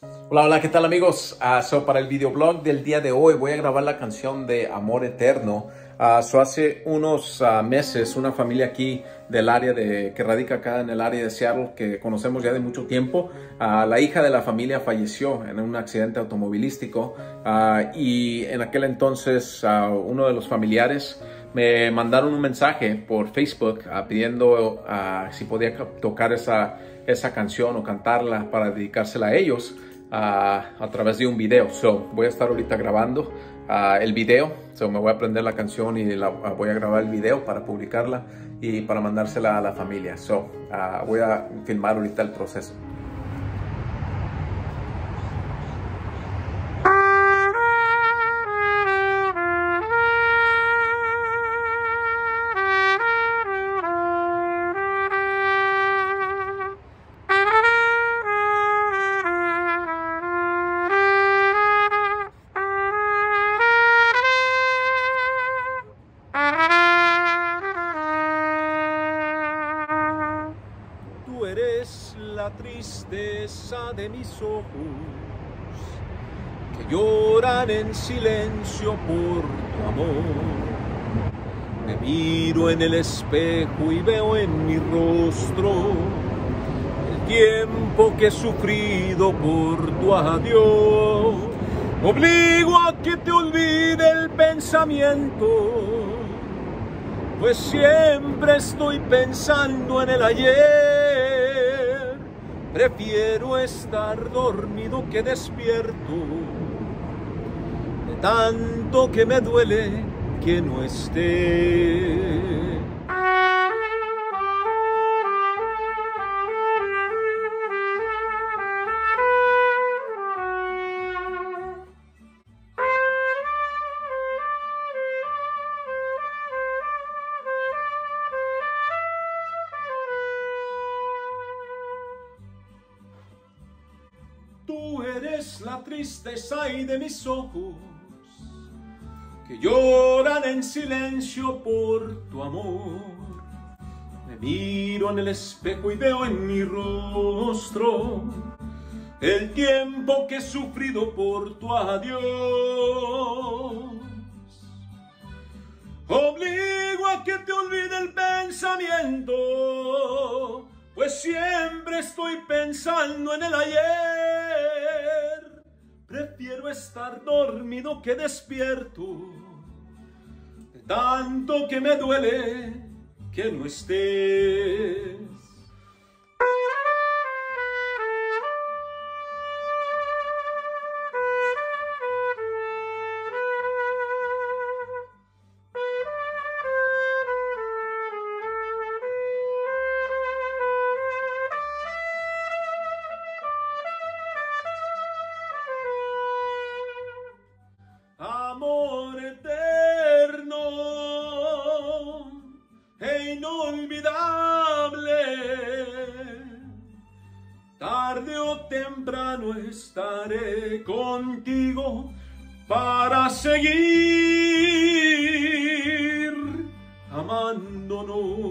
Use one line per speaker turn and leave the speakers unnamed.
Hola, hola, ¿qué tal amigos? Uh, so, para el videoblog del día de hoy voy a grabar la canción de Amor Eterno. Uh, so, hace unos uh, meses una familia aquí del área de, que radica acá en el área de Seattle, que conocemos ya de mucho tiempo, la hija de la familia falleció en un accidente automovilístico y en aquel entonces uno de los familiares me mandaron un mensaje por Facebook pidiendo si podía tocar esa, esa canción o cantarla para dedicársela a ellos a través de un video. So, voy a estar ahorita grabando el video. So, me voy a aprender la canción y la, voy a grabar el video para publicarla y para mandársela a la familia. So, voy a filmar ahorita el proceso.
Tristeza de mis ojos que lloran en silencio por tu amor. Me miro en el espejo y veo en mi rostro el tiempo que he sufrido por tu adiós. Obligo a que te olvide el pensamiento, pues siempre estoy pensando en el ayer Prefiero estar dormido que despierto, de tanto que me duele que no esté. Tú eres la tristeza y de mis ojos que lloran en silencio por tu amor. Me miro en el espejo y veo en mi rostro el tiempo que he sufrido por tu adiós. Obligo a que te olvide el pensamiento pues siempre estoy pensando en el ayer. Prefiero estar dormido que despierto, de tanto que me duele que no estés. Tarde o temprano estaré contigo para seguir amándonos.